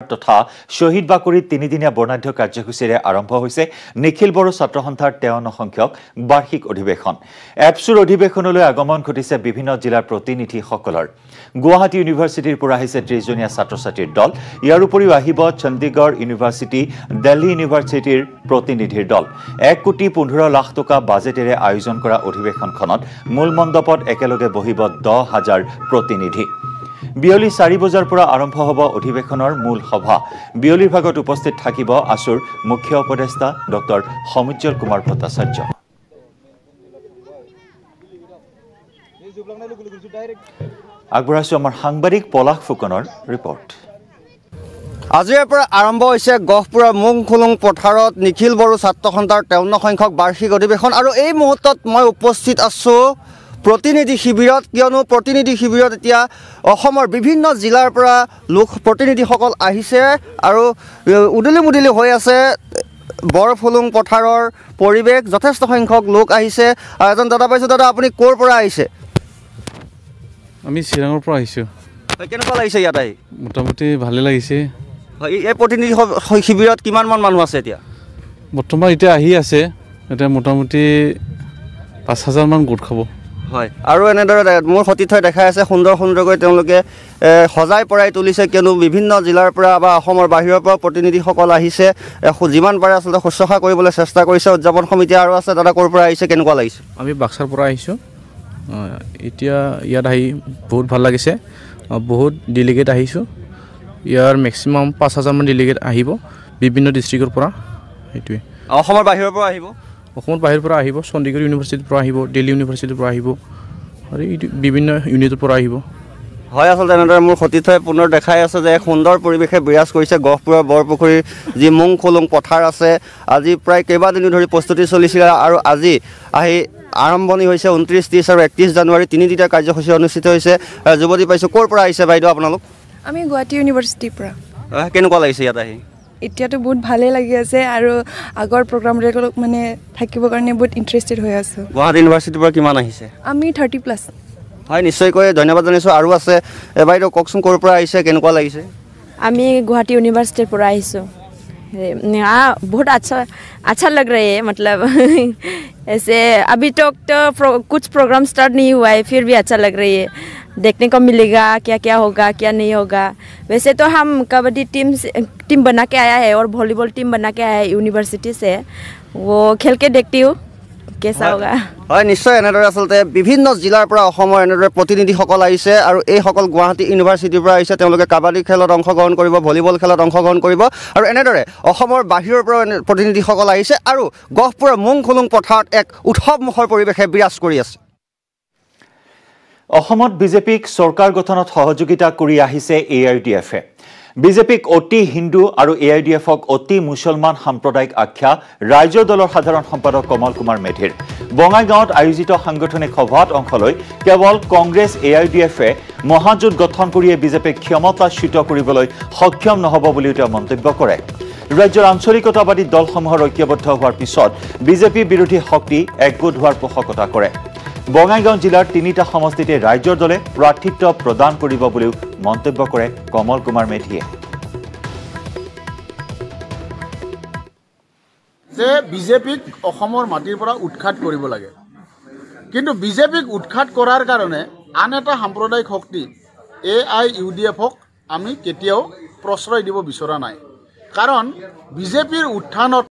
তথা শ্বহীদ বাকৰিত তিনিদিনীয়া বৰ্ণাঢ্য কাৰ্যসূচীৰে আৰম্ভ হৈছে নিখিল বড়ো ছাত্ৰ সন্থাৰ তেৱন্ন সংখ্যক বাৰ্ষিক অধিৱেশন। এপছুৰ অধিৱেশনলৈ আগমন ঘটিছে বিভিন্ন জিলাৰ প্ৰতিনিধিসকলৰ। গুৱাহাটী ইউনিভাৰ্চিটিৰ পৰা আহিছে ত্ৰিছজনীয়া ছাত্ৰ ছাত্ৰীৰ দল। ইয়াৰ উপৰিও আহিব চণ্ডীগড় ইউনিভাৰ্চিটি দিল্লী ইউনিভাৰ্চিটিৰ প্ৰতিনিধিৰ দল। এক কোটি পোন্ধৰ লাখ টকা বাজেটেৰে আয়োজন কৰা অধিৱেশনখনত মূল মণ্ডপত একেলগে বহিব দহ হাজাৰ প্ৰতিনিধি। বিয়লি চাৰি বজাৰ পৰা আৰম্ভ হ'ব অধিৱেশনৰ মূল সভা। বিয়লিৰ ভাগত উপস্থিত থাকিব আছুৰ মুখ্য উপদেষ্টা ডক্টৰ সমুজ্জ্বল কুমাৰ ভট্টাচাৰ্য। আগবঢ়াইছো আমাৰ সাংবাদিক পলাশ ফুকনৰ ৰিপৰ্ট আজিৰে পৰা আৰম্ভ হৈছে গহপুৰৰ মুংখুলুং পথাৰত নিখিল বড়ো ছাত্ৰ সন্থাৰ তেৱন্ন সংখ্যক বাৰ্ষিক অধিৱেশন। আৰু এই মুহূৰ্তত মই উপস্থিত আছোঁ প্ৰতিনিধি শিবিৰত কিয়নো প্ৰতিনিধি শিবিৰত এতিয়া অসমৰ বিভিন্ন জিলাৰ পৰা লোক প্ৰতিনিধিসকল আহিছে আৰু উদুলি মুদুলি হৈ আছে। বৰফুলুং পথাৰৰ পৰিৱেশ যথেষ্ট সংখ্যক লোক আহিছে। আৰু এজন দাদা পাইছোঁ দাদা আপুনি ক'ৰ পৰা আহিছে? আমি চিৰাঙৰ পৰা আহিছোঁ। কেনেকুৱা লাগিছে ইয়াত আহি? মোটামুটি ভালে লাগিছে। হয়, এই প্ৰতিনিধি শিবিৰত কিমানমান মানুহ আছে এতিয়া? বৰ্তমান এতিয়া আহি আছে। এতিয়া মোটামুটি পাঁচ হাজাৰমান গোট খাব। হয়। আৰু এনেদৰে মোৰ সতীৰ্থই দেখাই আছে সুন্দৰ সুন্দৰকৈ তেওঁলোকে সজাই পৰাই তুলিছে কিয়নো বিভিন্ন জিলাৰ পৰা বা অসমৰ বাহিৰৰ পৰা প্ৰতিনিধিসকল আহিছে। যিমান পাৰে আচলতে শুশ্ৰূষা কৰিবলৈ চেষ্টা কৰিছে। উদযাপন সমিতি আৰু আছে দাদা ক'ৰ পৰা আহিছে কেনেকুৱা লাগিছে? আমি বাক্সাৰ পৰা আহিছোঁ। এতিয়া ইয়াত আহি বহুত ভাল লাগিছে। বহুত ডেলিগেট আহিছোঁ। ইয়াৰ মেক্সিমাম পাঁচ হাজাৰমান ডেলিগেট আহিব। বিভিন্ন ডিষ্ট্ৰিক্টৰ পৰা। সেইটোৱে। অসমৰ বাহিৰৰ পৰা আহিব? অসমৰ বাহিৰৰ পৰা আহিব চণ্ডীগড় ইউনিভাৰ্চিটিৰ পৰা আহিব দিল্লী ইউনিভাৰ্চিটিৰ পৰা আহিব আৰু এইটো বিভিন্ন ইউনিটৰ পৰা আহিব। হয় আচলতে এনেদৰে মোৰ সতীৰ্থই পুনৰ দেখাই আছে যে এক সুন্দৰ পৰিৱেশে বিৰাজ কৰিছে গহপুৰৰ বৰপুখুৰীৰ যি মুং খুলুং পথাৰ আছে। আজি প্ৰায় কেইবাদিনো ধৰি প্ৰস্তুতি চলিছিলে আৰু আজি আহি আৰম্ভণি হৈছে ঊনত্ৰিছ ত্ৰিছ আৰু একত্ৰিছ জানুৱাৰী তিনিদিনীয়া কাৰ্যসূচী অনুষ্ঠিত হৈছে। যুৱতী পাইছোঁ ক'ৰ পৰা আহিছে বাইদেউ আপোনালোক? আমি গুৱাহাটী ইউনিভাৰ্চিটিৰ পৰা। কেনেকুৱা লাগিছে ইয়াত আহি? এতিয়াতো বহুত ভালেই লাগি আছে আৰু আগৰ প্ৰগ্ৰামবিলাকক মানে থাকিবৰ কাৰণে বহুত ইণ্টাৰেষ্টেড হৈ আছোঁ। গুৱাহাটী ইউনিভাৰ্চিটিৰ পৰা কিমান আহিছে? আমি থাৰ্টি প্লাছ হয় নিশ্চয়কৈ ধন্যবাদ জনাইছোঁ। আৰু আছে বাইদেউ কওকচোন ক'ৰ পৰা আহিছে কেনেকুৱা লাগিছে? আমি গুৱাহাটী ইউনিভাৰ্চিটিৰ পৰা আহিছোঁ। हाँ। बहुत अच्छा अच्छा लग रहा है मतलब ऐसे अभी तक तो प्रो, कुछ प्रोग्राम स्टार्ट नहीं हुआ है फिर भी अच्छा लग रही है। देखने को मिलेगा क्या क्या होगा क्या नहीं होगा। वैसे तो हम कबड्डी टीम से टीम बना के आया है और वॉलीबॉल टीम बना के आया है यूनिवर्सिटी से। वो खेल के देखती हूँ। হয় নিশ্চয় এনেদৰে আচলতে বিভিন্ন জিলাৰ পৰা অসমৰ এনেদৰে প্ৰতিনিধিসকল আহিছে আৰু এইসকল গুৱাহাটী ইউনিভাৰ্চিটিৰ পৰা আহিছে। তেওঁলোকে কাবাডী খেলত অংশগ্ৰহণ কৰিব ভলীবল খেলত অংশগ্ৰহণ কৰিব আৰু এনেদৰে অসমৰ বাহিৰৰ পৰাও প্ৰতিনিধিসকল আহিছে আৰু গহপুৰৰ মুং খুলুং পথাৰত এক উৎসৱমুখৰ পৰিৱেশে বিৰাজ কৰি আছে। অসমত বিজেপিক চৰকাৰ গঠনত সহযোগিতা কৰি আহিছে এ আই ডি এফে। বিজেপিক অতি হিন্দু আৰু এ আই ডি এফক অতি মুছলমান সাম্প্ৰদায়িক আখ্যা ৰাইজৰ দলৰ সাধাৰণ সম্পাদক কমল কুমাৰ মেধিৰ। বঙাইগাঁৱত আয়োজিত সাংগঠনিক সভাত অংশ লৈ কেৱল কংগ্ৰেছ এ আই ডি এফে মহাজোঁট গঠন কৰিয়ে বিজেপিক ক্ষমতাচ্যুত কৰিবলৈ সক্ষম নহ'ব বুলিও তেওঁ মন্তব্য কৰে। ৰাজ্যৰ আঞ্চলিকতাবাদী দলসমূহৰ ঐক্যবদ্ধ হোৱাৰ পিছত বিজেপি বিৰোধী শক্তি একগোট হোৱাৰ পোষকতা কৰে। বঙাইগাঁও জিলাৰ তিনিটা সমষ্টিতে ৰাইজৰ দলে প্ৰাৰ্থিত্ব প্ৰদান কৰিব বুলিও মন্তব্য কৰে কমল কুমাৰ মেধিয়ে। যে বিজেপিক অসমৰ মাটিৰ পৰা উৎখাত কৰিব লাগে। কিন্তু বিজেপিক উৎখাত কৰাৰ কাৰণে আন এটা সাম্প্ৰদায়িক শক্তি এ আই ইউ ডি এফক আমি কেতিয়াও প্ৰশ্ৰয় দিব বিচৰা নাই। কাৰণ বিজেপিৰ উত্থানত